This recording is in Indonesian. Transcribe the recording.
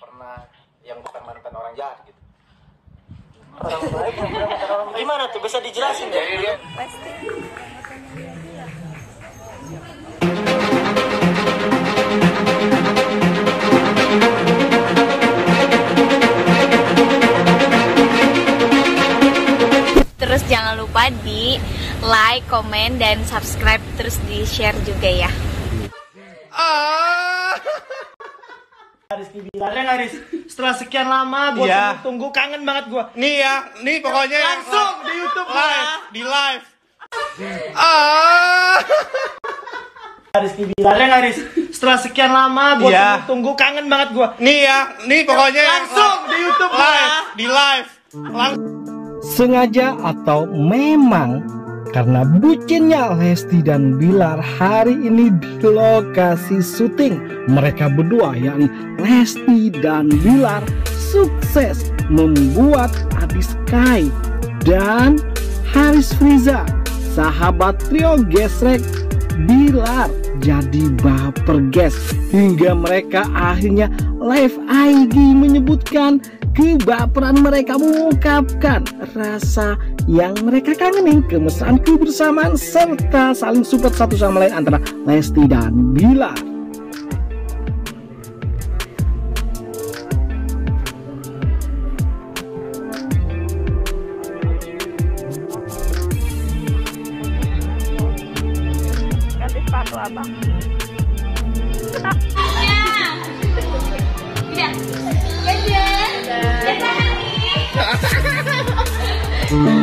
pernah yang bukan mantan orang jahat gitu. Orang baik orang gimana tuh? Bisa dijelasin ya jadi dia pasti. Terus jangan lupa di like, komen, dan subscribe. Terus di share juga ya. Rizky Bilar ya nggak, Riz? Setelah sekian lama gue Iya. tunggu, tunggu kangen banget gue Nih ya, nih pokoknya yang langsung di YouTube live, ya. di live. Ah. Rizky Bilar ya nggak, Riz? Setelah sekian lama gue Iya. tunggu, tunggu kangen banget gue Nih ya, nih pokoknya yang langsung di YouTube live, ya. di live. Langsung sengaja atau memang karena bucinnya Lesti dan Bilar hari ini di lokasi syuting. Mereka berdua yakni Lesti dan Bilar sukses membuat Adi Sky dan Haris Friza sahabat trio gesrek Bilar jadi baper guys hingga mereka akhirnya live IG menyebutkan kebaperan mereka mengungkapkan rasa yang mereka kangenin, kemesraan kebersamaan, serta saling support satu sama lain antara Lesti dan Bila Ganti Mm-hmm.